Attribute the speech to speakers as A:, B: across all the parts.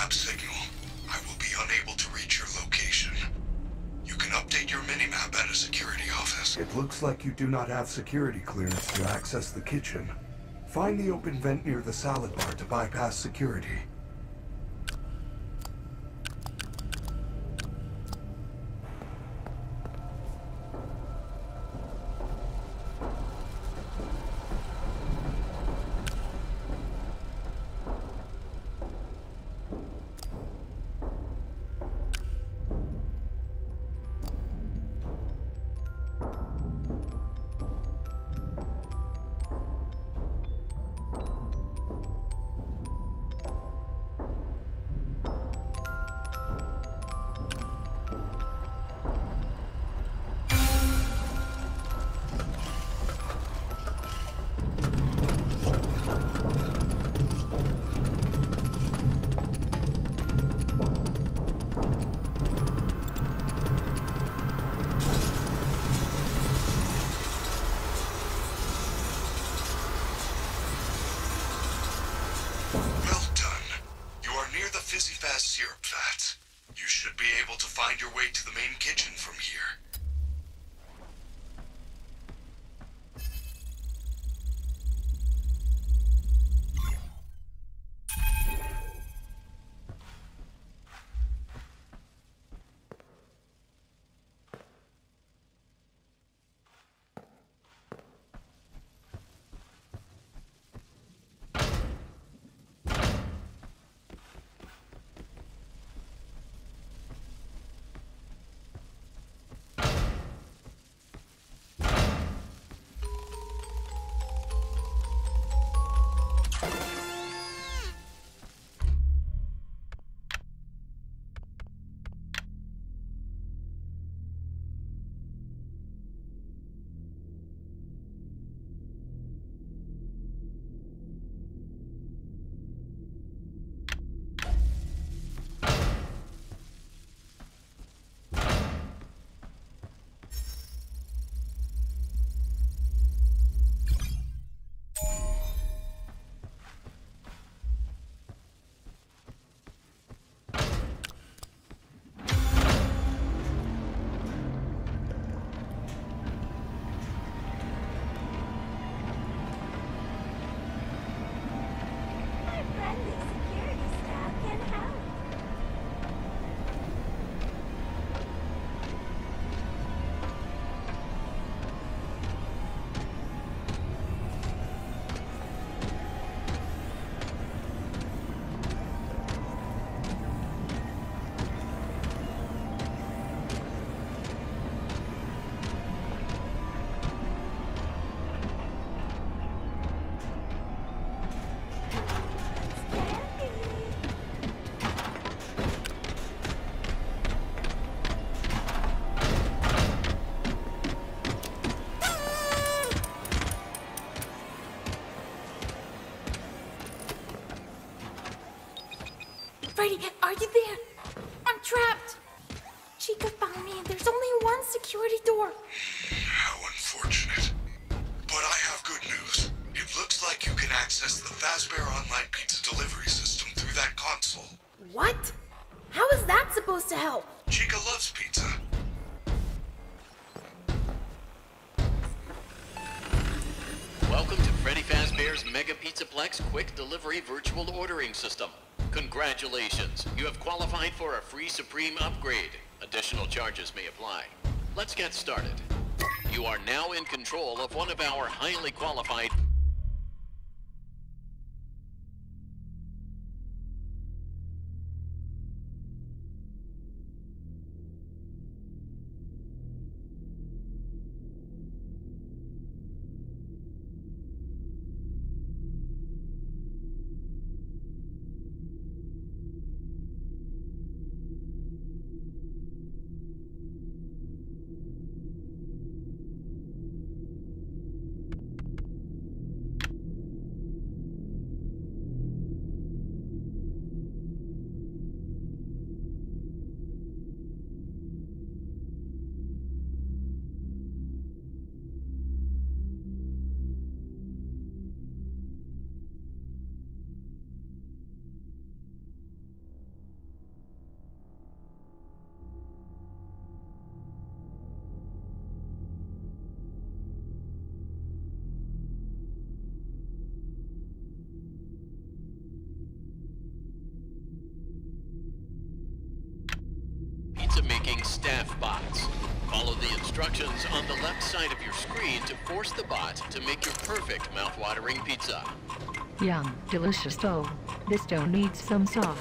A: trap signal. I will be unable to reach your location. You can update your minimap at a security office.
B: It looks like you do not have security clearance to access the kitchen. Find the open vent near the salad bar to bypass security.
A: Fazbear Online Pizza delivery system through that console.
C: What? How is that supposed to help?
A: Chica loves pizza.
D: Welcome to Freddy Fazbear's Mega Pizzaplex Quick Delivery Virtual Ordering System. Congratulations, you have qualified for a free Supreme upgrade. Additional charges may apply. Let's get started. You are now in control of one of our highly qualified mouth-watering pizza.
E: Yum, delicious dough. This dough needs some sauce.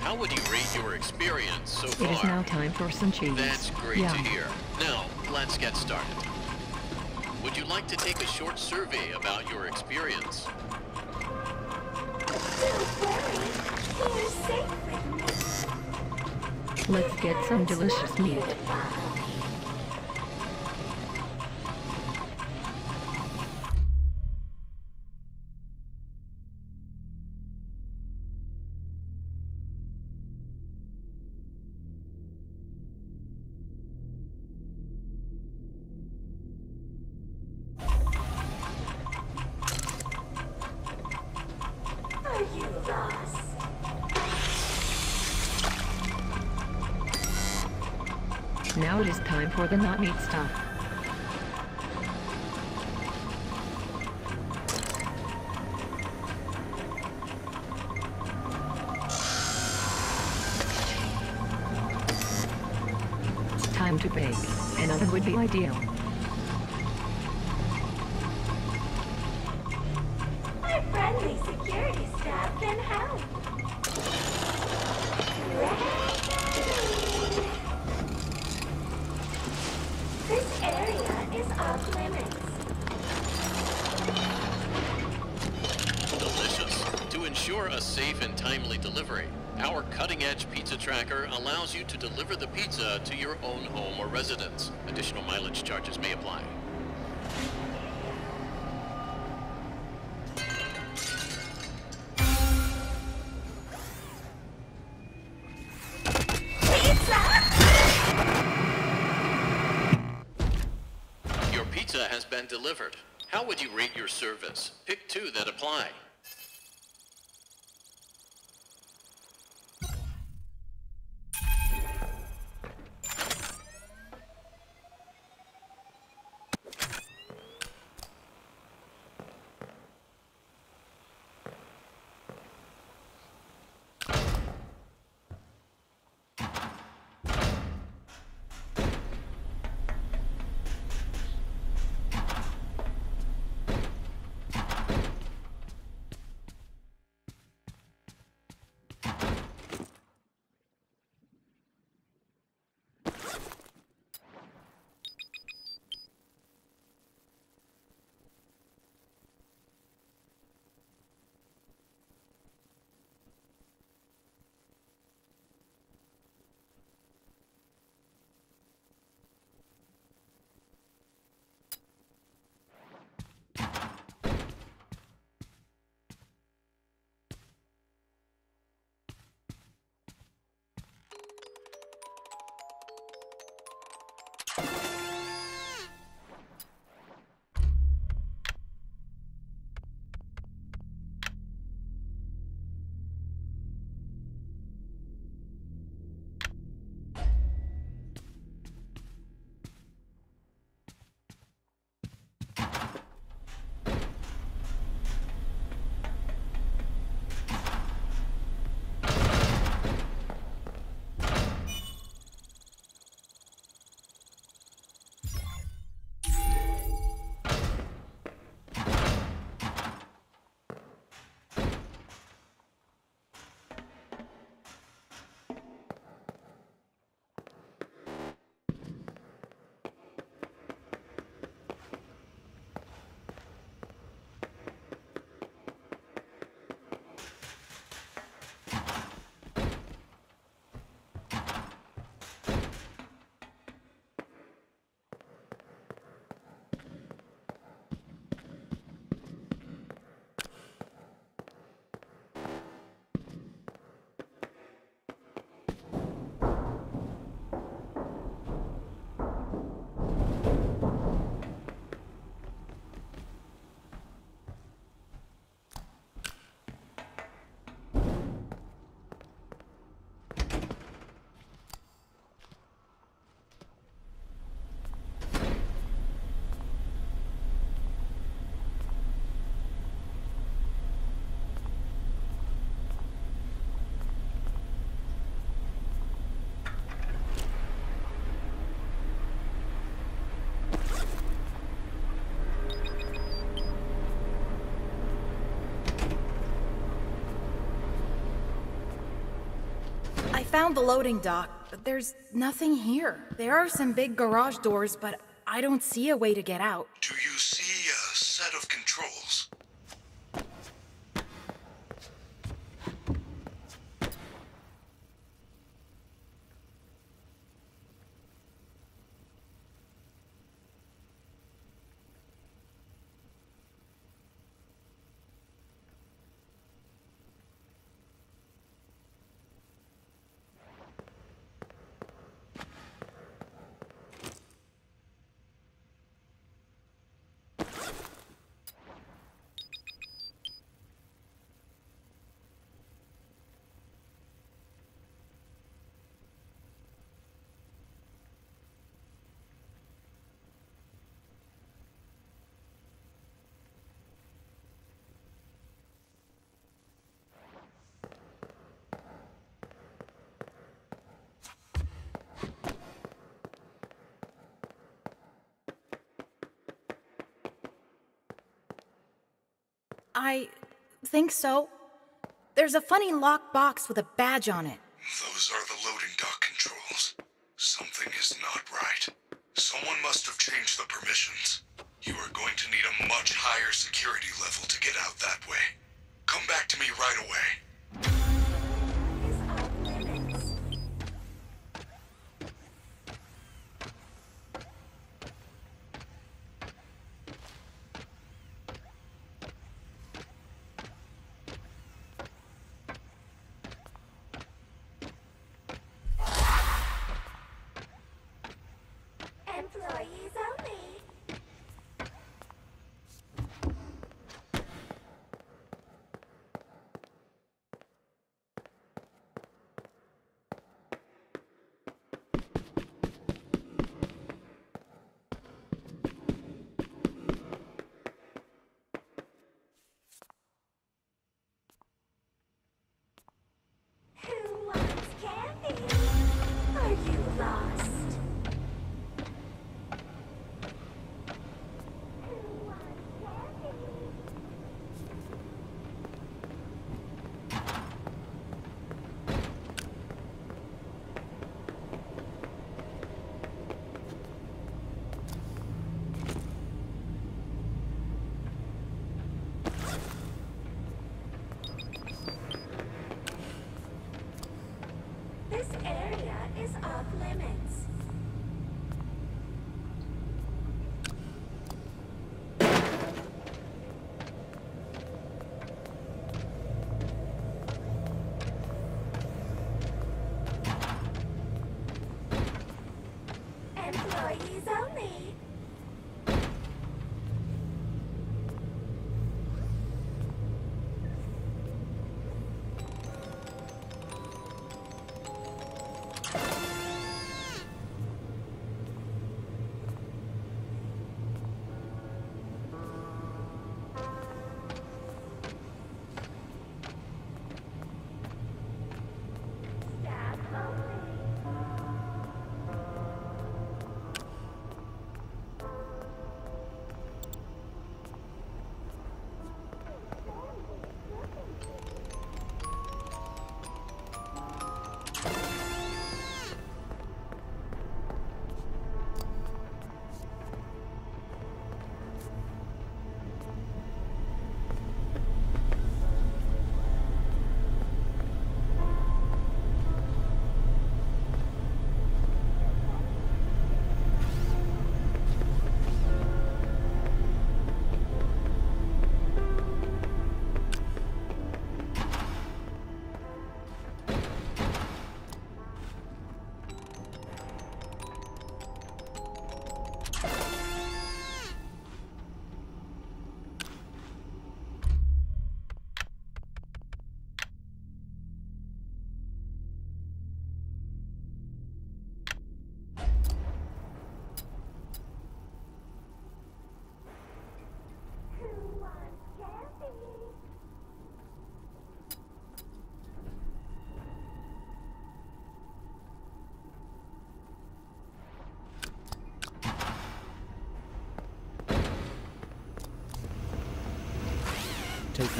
D: How would you rate your experience so far?
E: It is now time for some cheese.
D: That's great
E: Yum.
D: to hear. Now, let's get started. Would you like to take a short survey about your experience?
A: Don't worry. You're safe with me.
E: Let's get some delicious meat.
D: Pizza has been delivered. How would you rate your service? Pick two that apply.
C: Found the loading dock, but there's nothing here. There are some big garage doors, but I don't see a way to get out.
A: Do you see a set of controls?
C: I think so. There's a funny locked box with a badge on it.
A: Those are the loading dock controls. Something is not right. Someone must have changed the permissions. You are going to need a much higher security level to get out that way. Come back to me right away.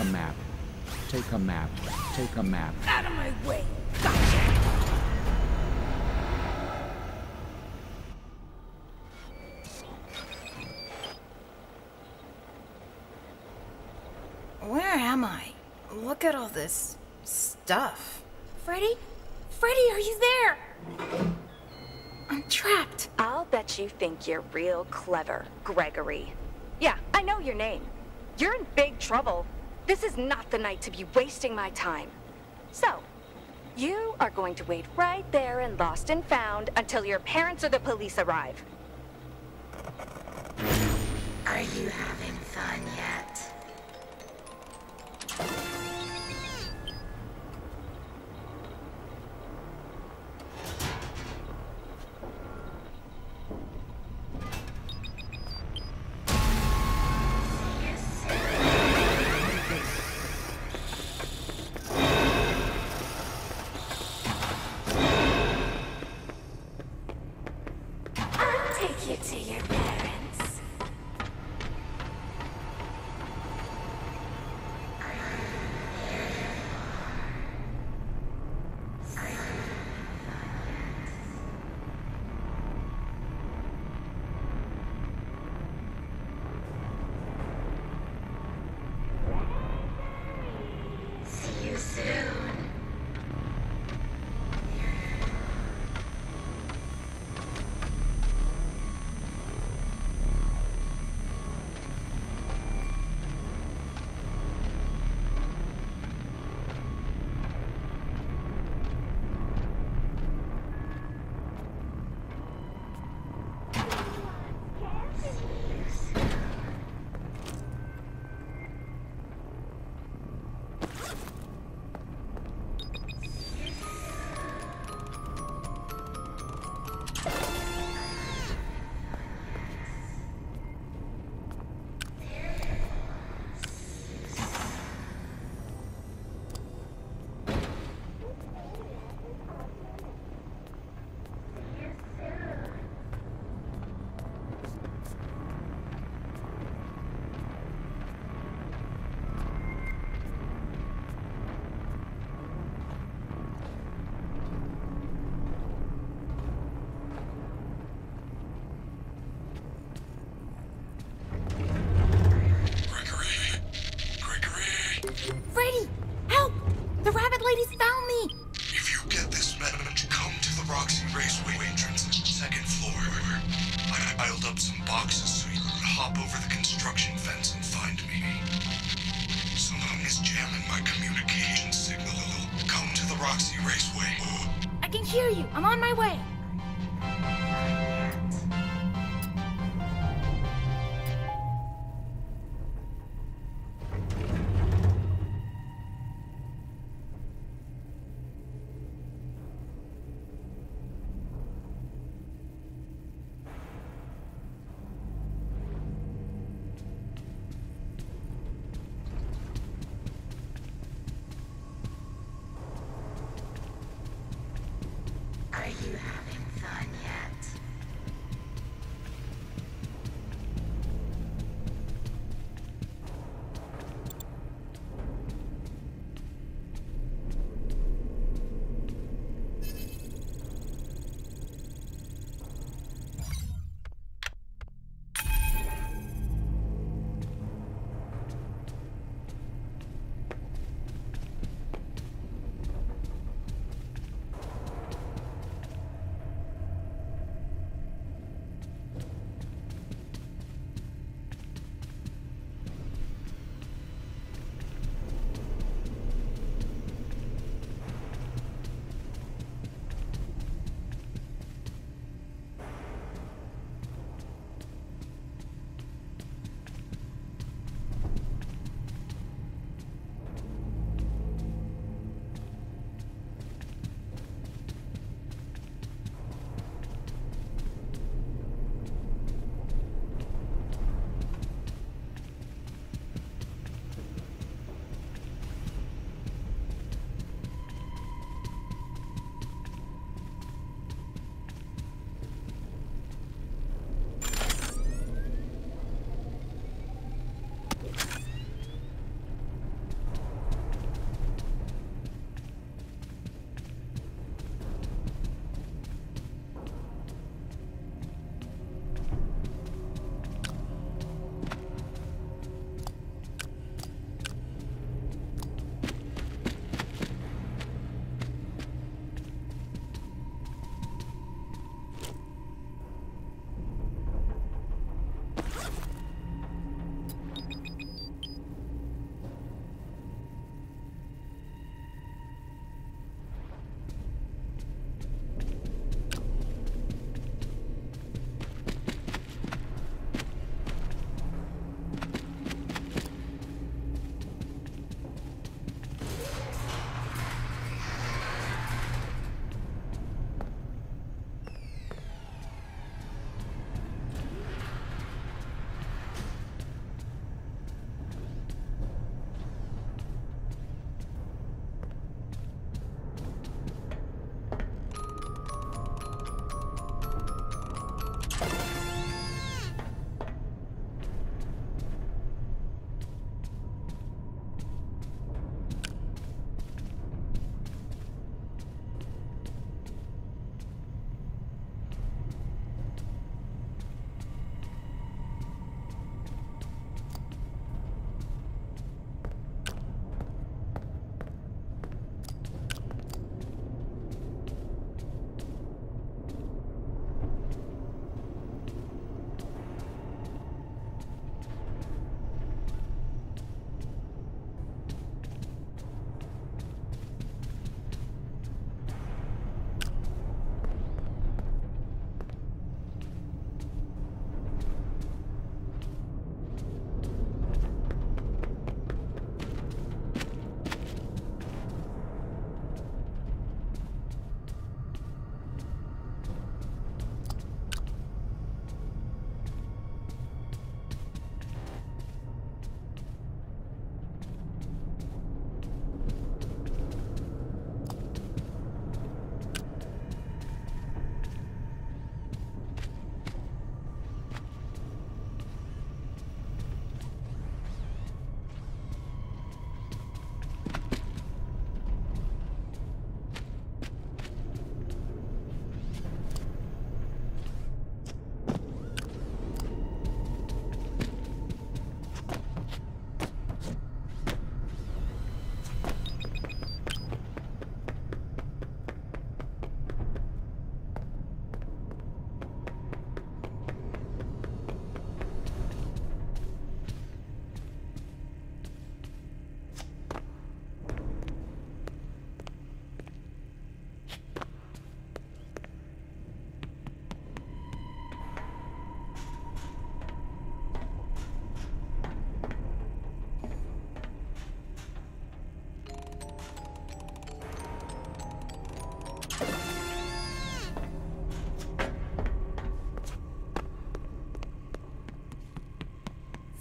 F: map. Take a map. Take a map.
C: Out of my way! Gotcha! Where am I? Look at all this stuff. Freddy? Freddy, are you there? I'm trapped.
F: I'll bet you think you're real clever, Gregory. Yeah, I know your name. You're in big trouble. This is not the night to be wasting my time. So, you are going to wait right there in Lost and Found until your parents or the police arrive.
B: Are you having fun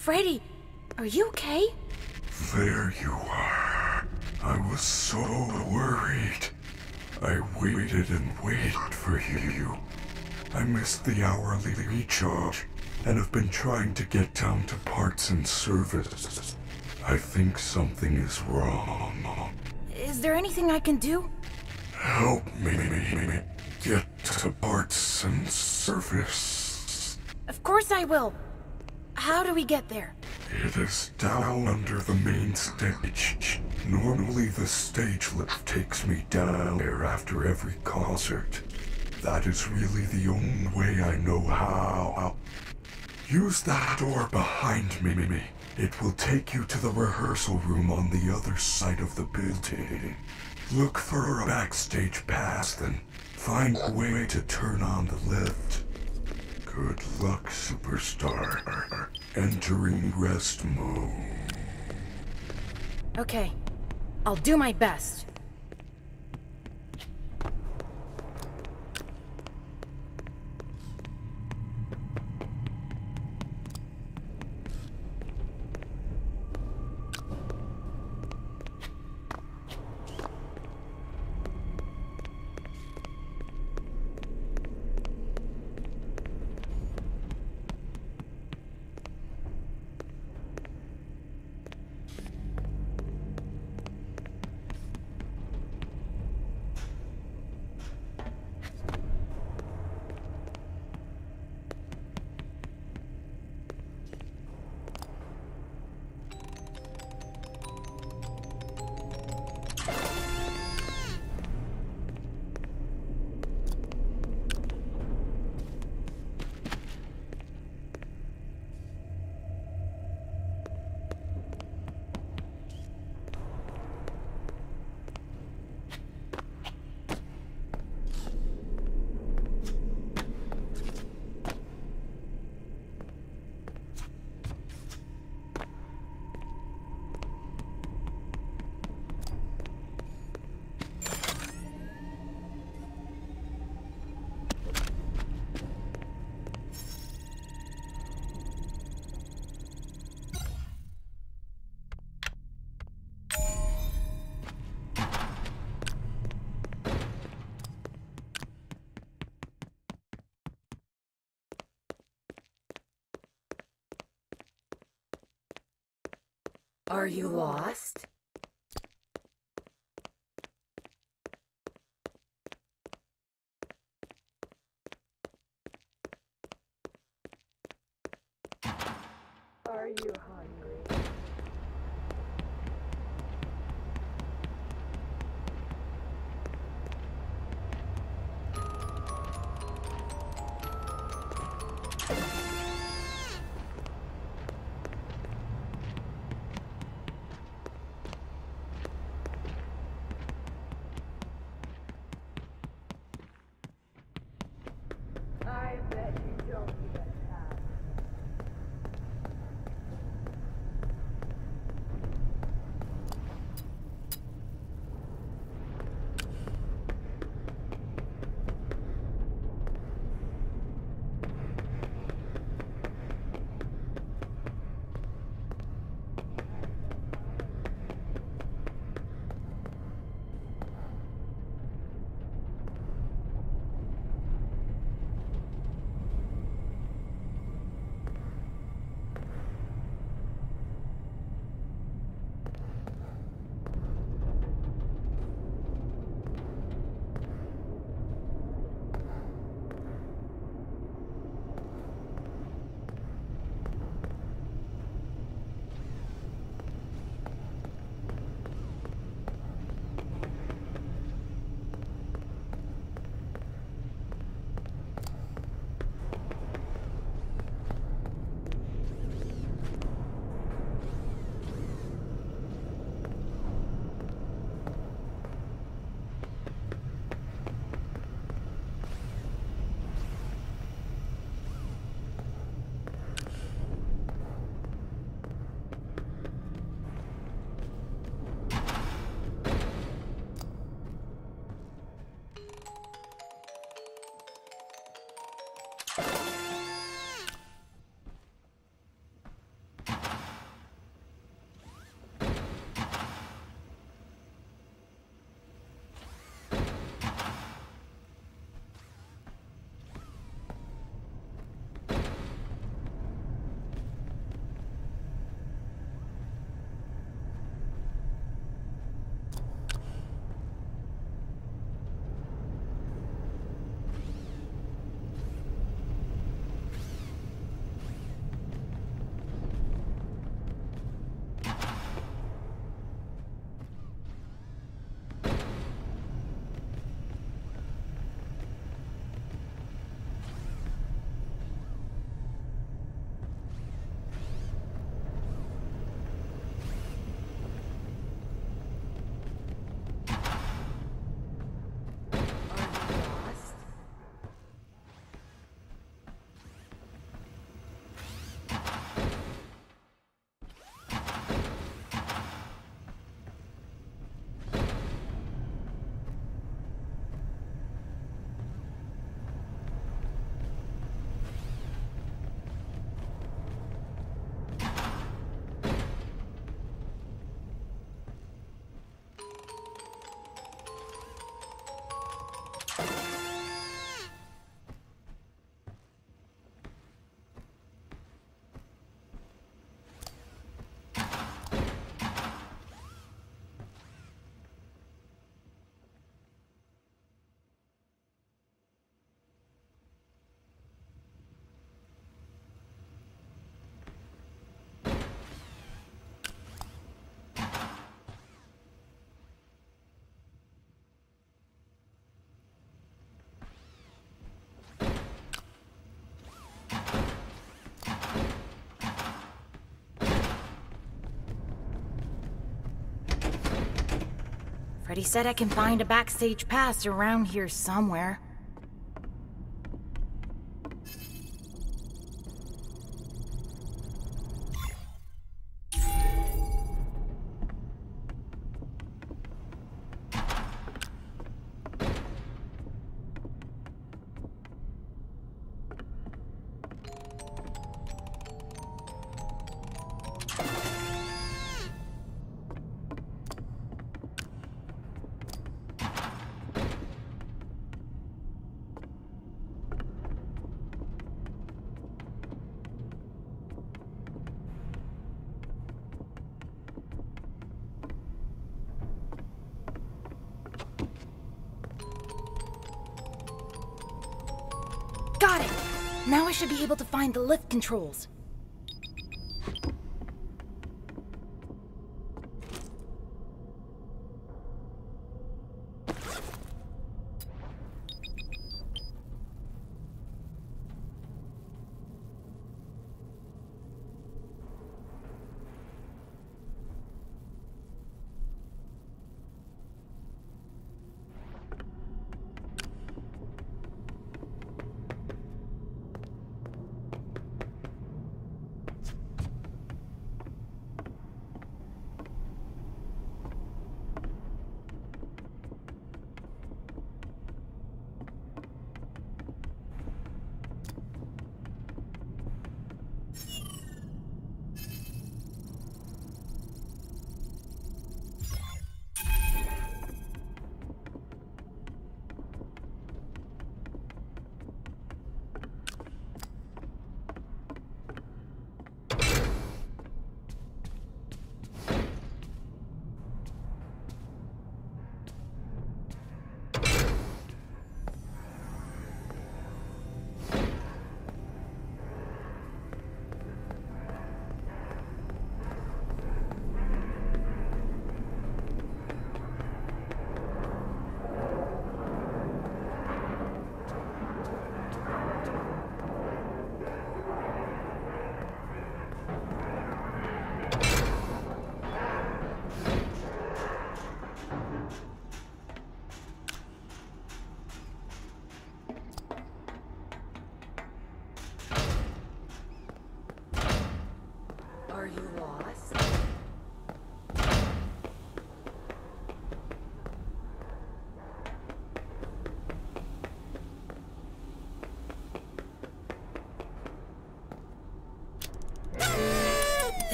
C: Freddy,
B: are you
C: okay?
B: There you are. I was so worried. I waited and waited for you. I missed the hourly recharge and have been trying to get down to parts and service. I think something is wrong.
C: Is there anything I can do?
B: Help me get to parts and service.
C: Of course I will. How do we get there?
B: It is down under the main stage. Normally the stage lift takes me down there after every concert. That is really the only way I know how. Use that door behind me. Mimi. It will take you to the rehearsal room on the other side of the building. Look for a backstage pass, then find a way to turn on the lift. Good luck, superstar. Entering rest mode.
C: Okay, I'll do my best. Are you lost? Freddy said I can find a backstage pass around here somewhere. Got it! Now I should be able to find the lift controls.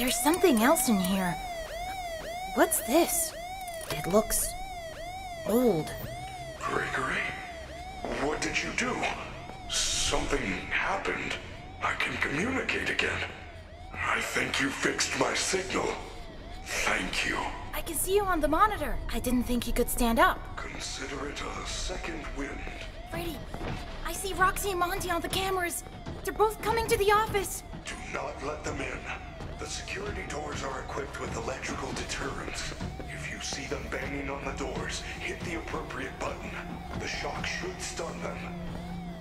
C: There's something else in here. What's this? It looks old.
B: Gregory? What did you do? Something happened. I can communicate again. I think you fixed my signal. Thank you.
C: I can see you on the monitor. I didn't think you could stand up.
B: Consider it a second wind.
C: Freddy, I see Roxy and Monty on the cameras. They're both coming to the office.
B: Do not let them in. The security doors are equipped with electrical deterrents. If you see them banging on the doors, hit the appropriate button. The shock should stun them.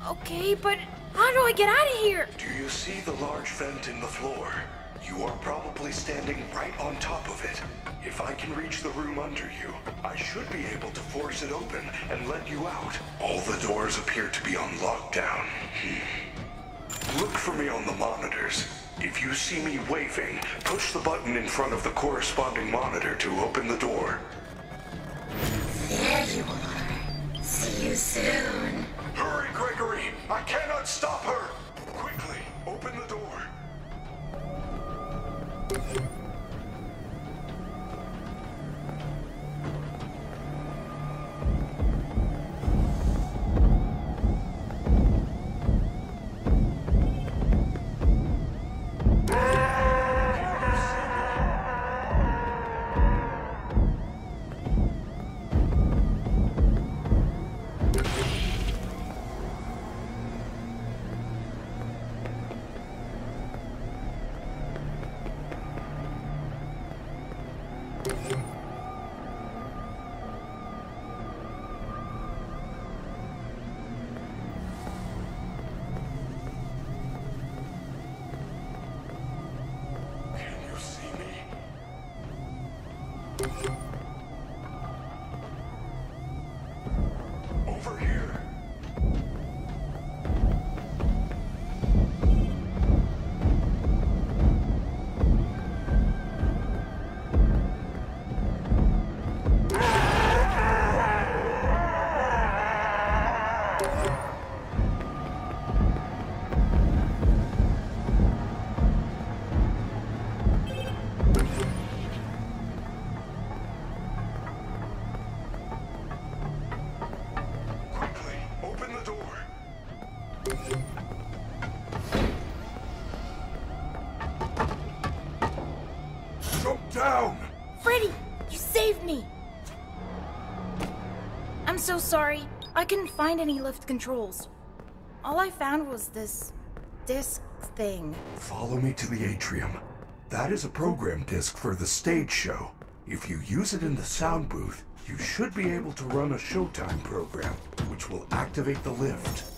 C: Okay, but how do I get out of here?
B: Do you see the large vent in the floor? You are probably standing right on top of it. If I can reach the room under you, I should be able to force it open and let you out. All the doors appear to be on lockdown. Hmm. Look for me on the monitors. If you see me waving, push the button in front of the corresponding monitor to open the door.
E: There you are. See you soon.
B: Hurry, Gregory! I cannot stop her!
C: Sorry. I couldn't find any lift controls. All I found was this disc thing.
B: Follow me to the atrium. That is a program disc for the stage show. If you use it in the sound booth, you should be able to run a Showtime program, which will activate the lift.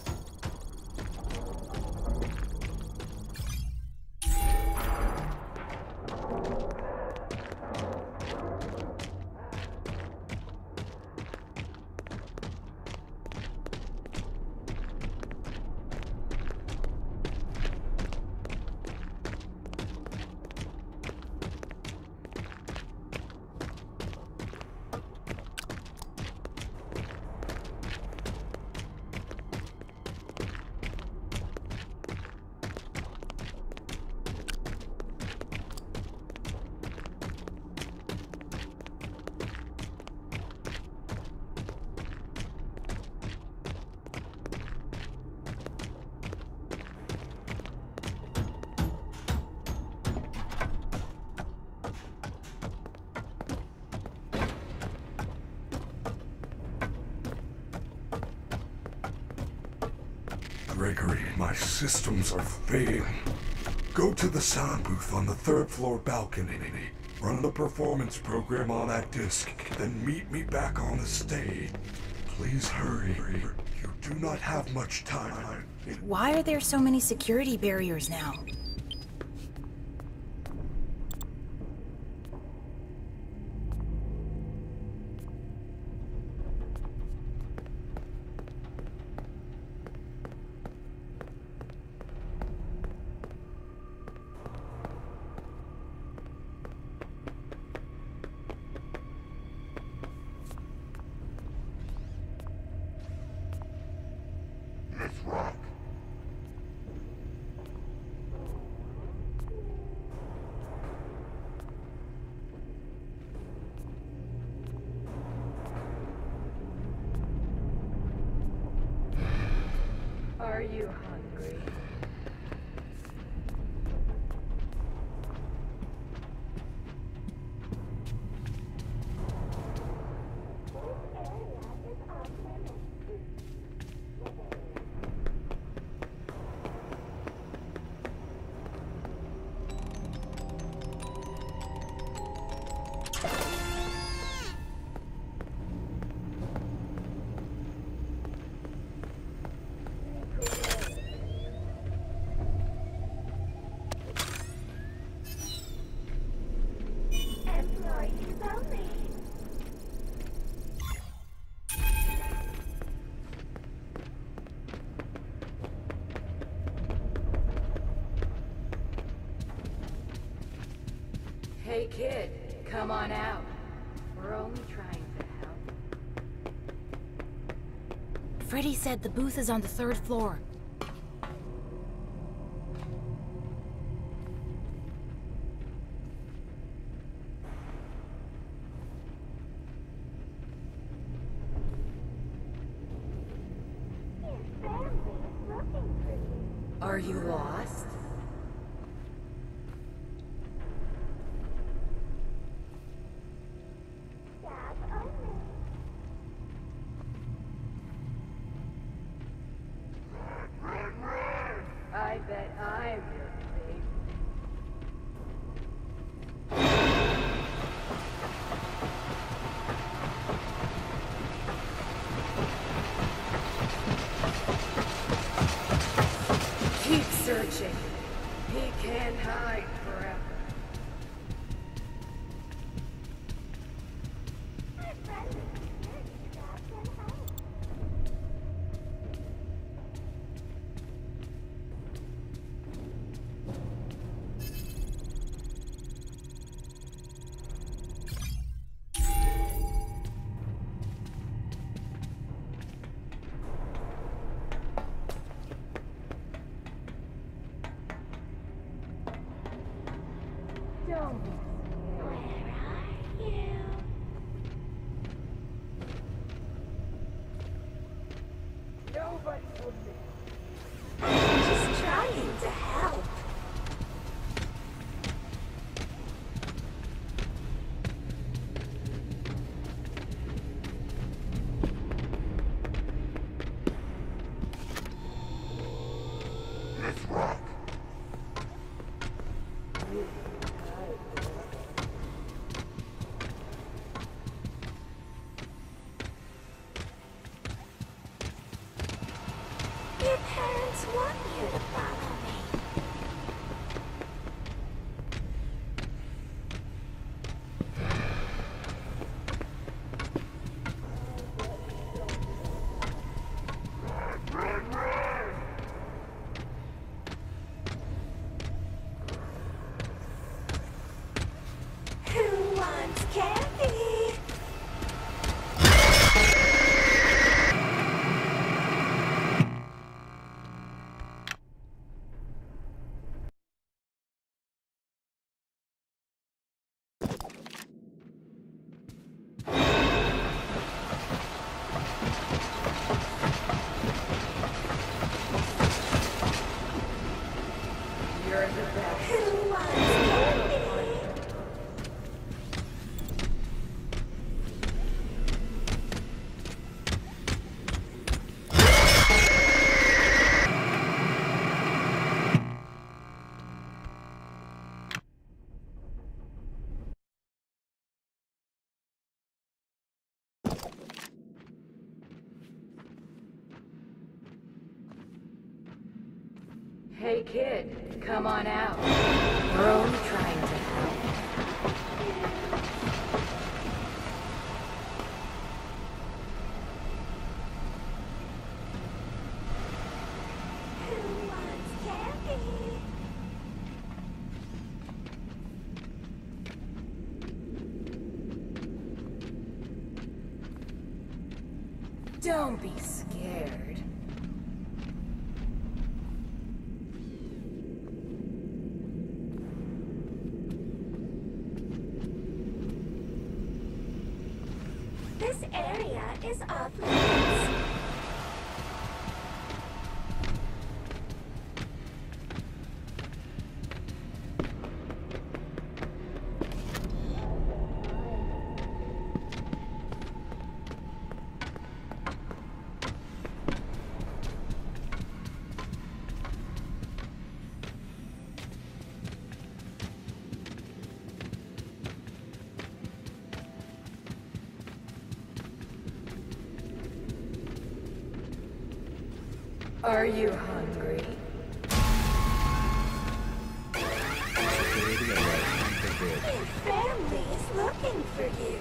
B: Gregory, my systems are failing. Go to the sound booth on the third floor balcony. Run the performance program on that disc, then meet me back on the stage. Please hurry. You do not have much time.
C: Why are there so many security barriers now?
G: Hey kid, come on out. We're only trying to help.
C: Freddy said the booth is on the third floor.
G: Kid, come on out. Are you hungry?
H: Your family is looking for you.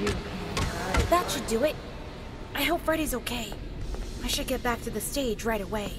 G: You can't hide.
A: That should do it. I hope Freddy's okay. I should get back to the stage right away.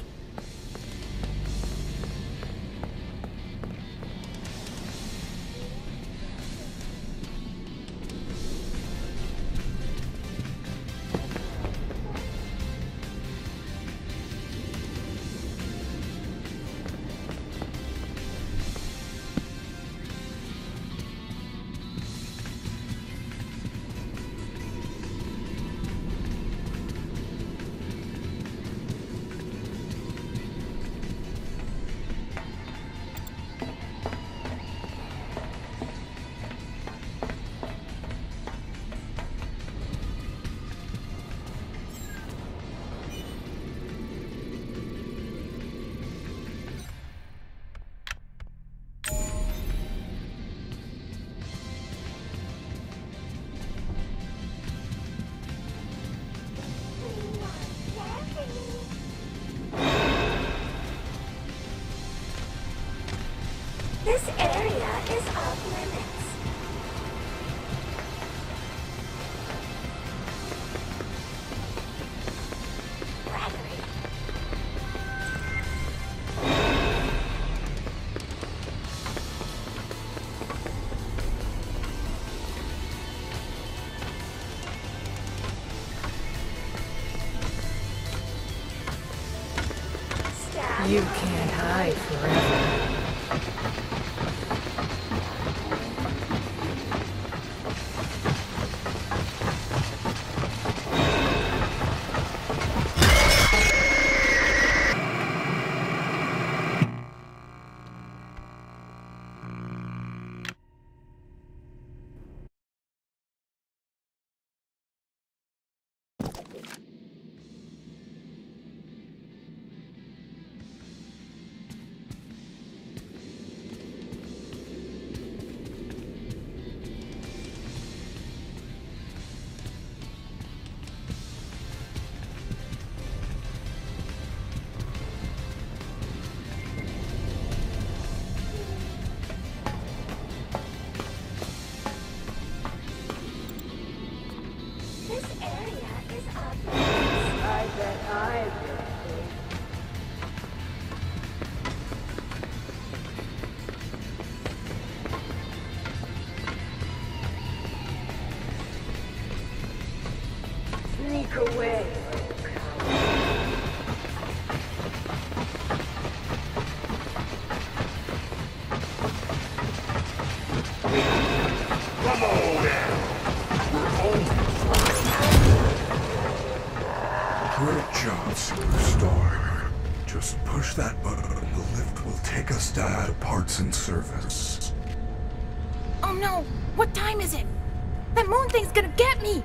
A: Moon gonna get me!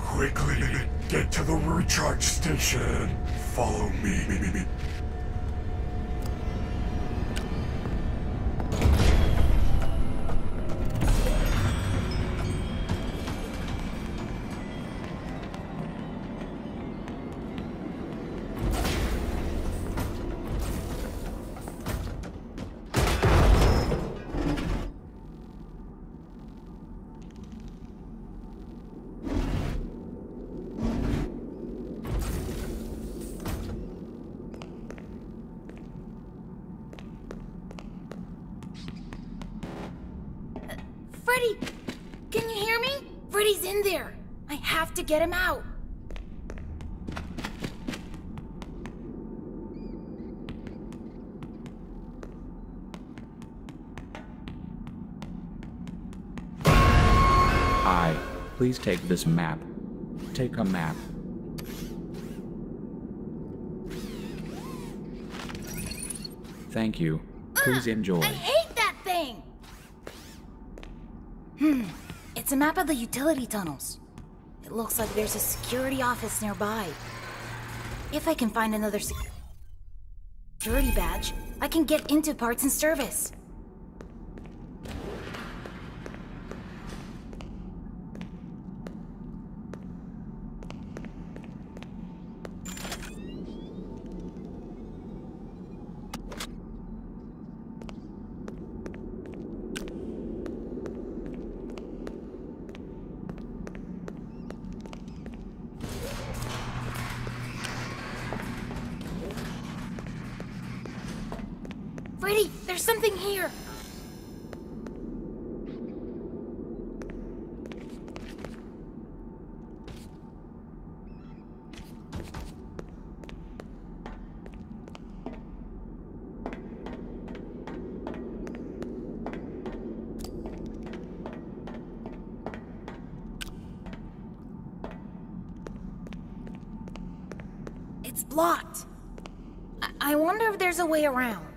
B: Quickly, get to the recharge station. Follow me.
C: There. I have to get him out.
H: Hi, please take this map. Take a map. Thank you. Please ah, enjoy.
C: I hate that thing! Hmm. It's a map of the utility tunnels. It looks like there's a security office nearby. If I can find another sec- security badge, I can get into parts and service. I, wonder if there's a way around.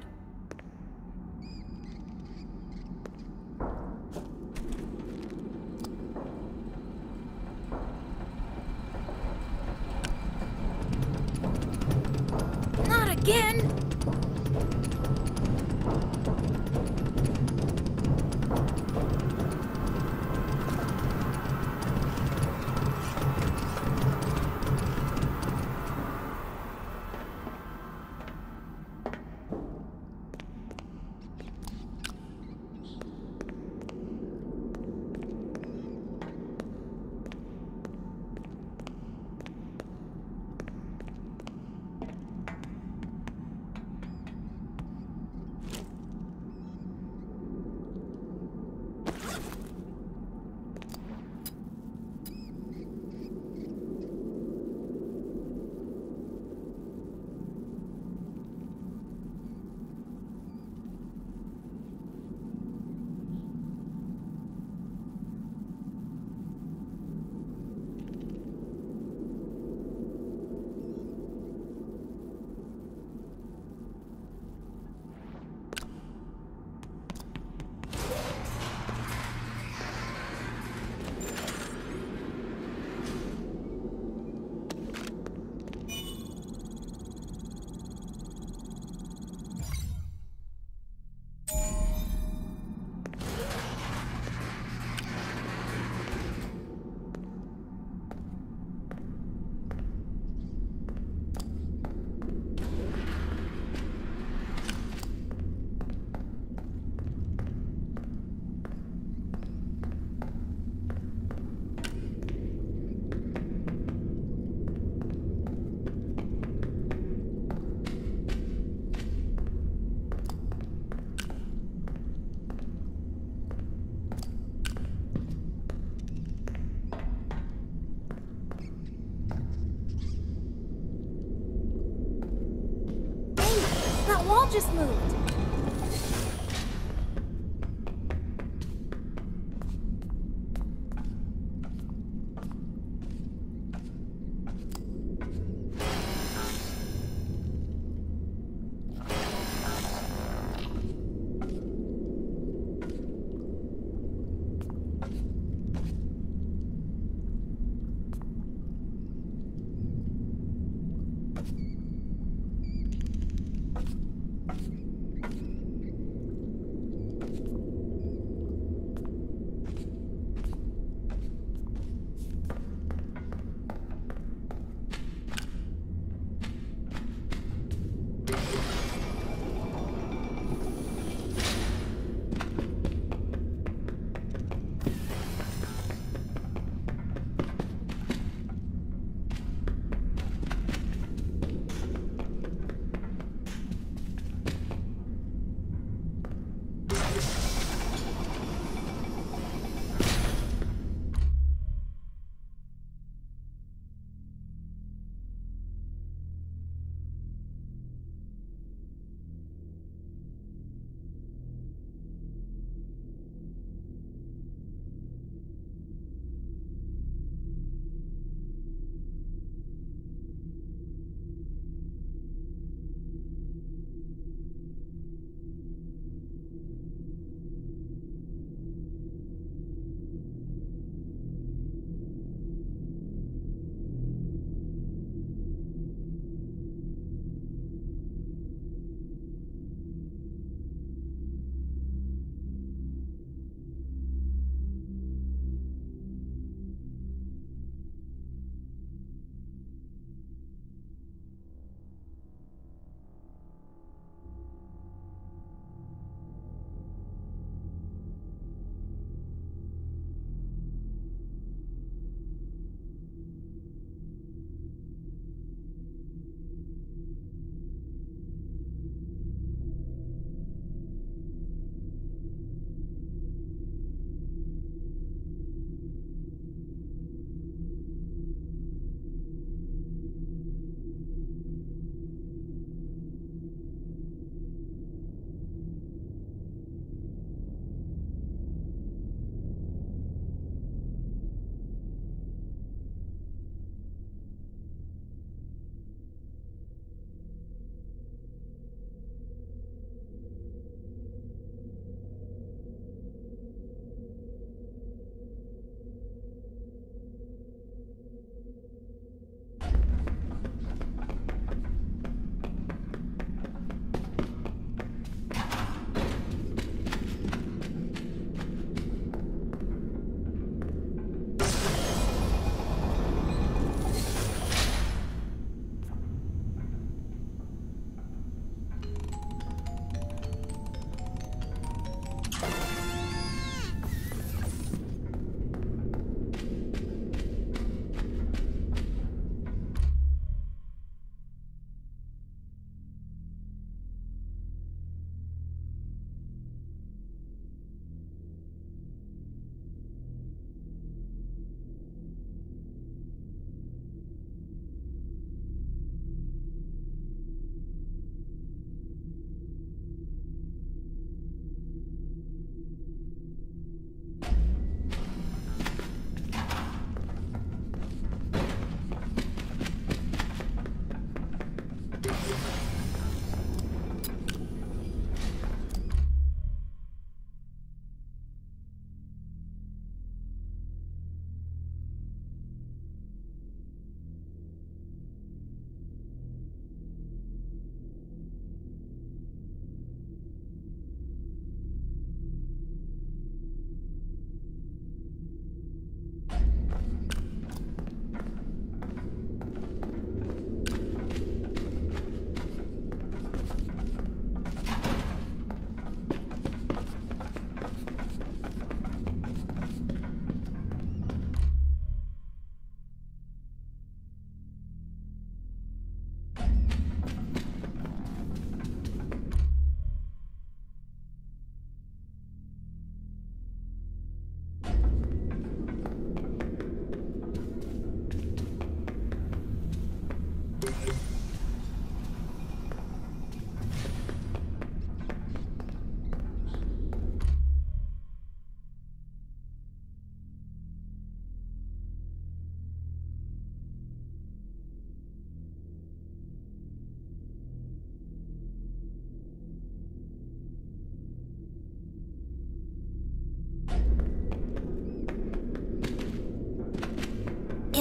C: Just moved.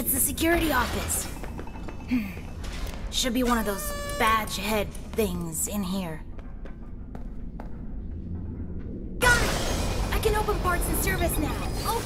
C: It's the security office. Hmm. Should be one of those badge head things in here. Got it! I can open parts and service now. Oh,